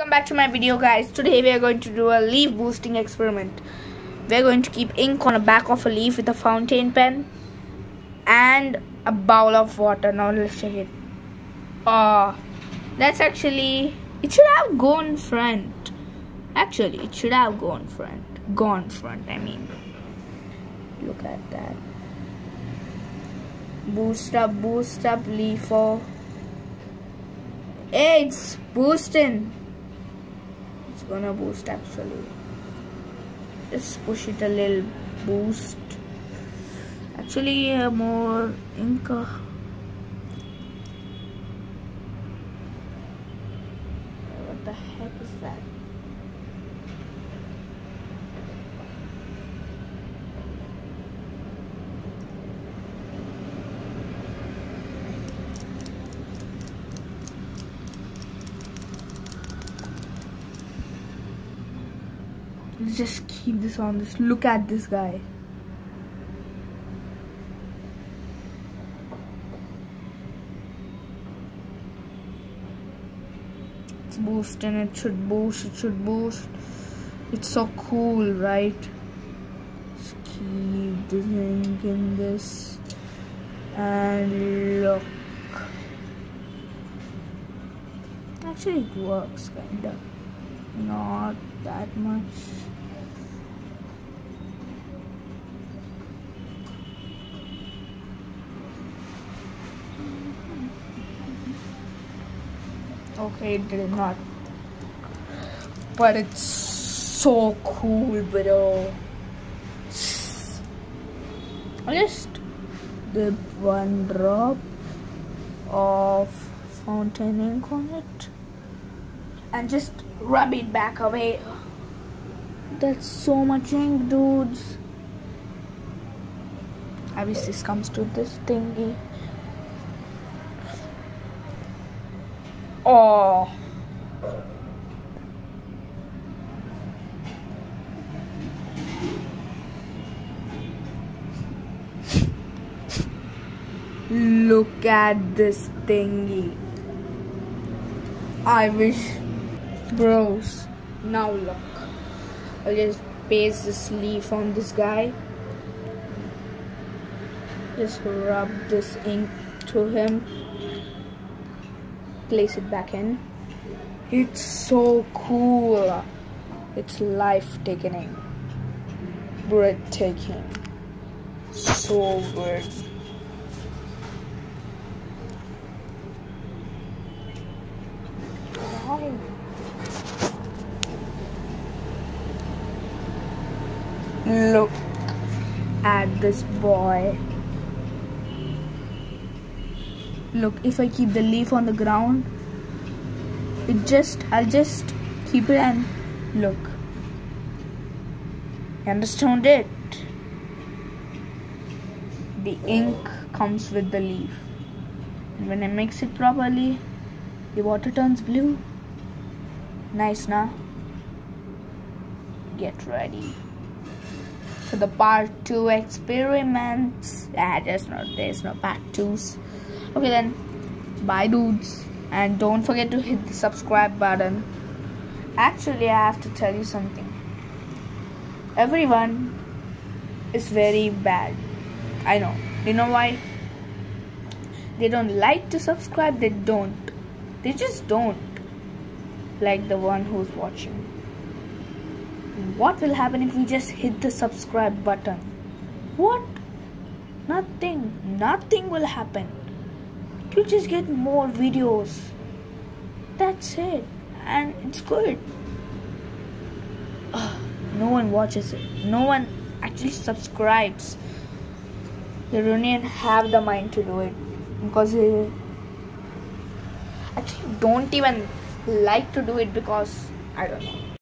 Welcome back to my video guys. Today we are going to do a leaf boosting experiment. We are going to keep ink on the back of a leaf with a fountain pen and a bowl of water. Now let's check it. Ah, that's actually it should have gone front. Actually, it should have gone front. Gone front, I mean. Look at that. Boost up, boost up, leaf. Oh. Hey, it's boosting gonna boost actually. Just push it a little boost. Actually uh, more ink what the heck is that Let's just keep this on this. Look at this guy. It's boosting, it should boost, it should boost. It's so cool, right? Just keep this ink in this. And look. Actually, it works kinda. Not that much. Okay, it did not. But it's so cool, bro. Just dip one drop of fountain ink on it and just rub it back away. That's so much ink, dudes. I wish this comes to this thingy. Oh. Look at this thingy. I wish, bros. Now look. I'll just paste this leaf on this guy. Just rub this ink to him place it back in. It's so cool. It's life taking, breathtaking, so good. Look at this boy. look if I keep the leaf on the ground it just I'll just keep it and look. You understand it? The ink comes with the leaf. And when I mix it properly the water turns blue. Nice now get ready for the part 2 experiments. Ah, there's no there's no part 2s okay then bye dudes. And don't forget to hit the subscribe button. Actually i have to tell you something. Everyone is very bad. I know. You know why? They don't like to subscribe they don't. They just don't like the one who's watching what will happen if we just hit the subscribe button? What? Nothing. Nothing will happen. You just get more videos. That's it. And it's good. Uh, no one watches it. No one actually subscribes. The don't have the mind to do it. Because they actually don't even like to do it because I don't know